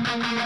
Oh,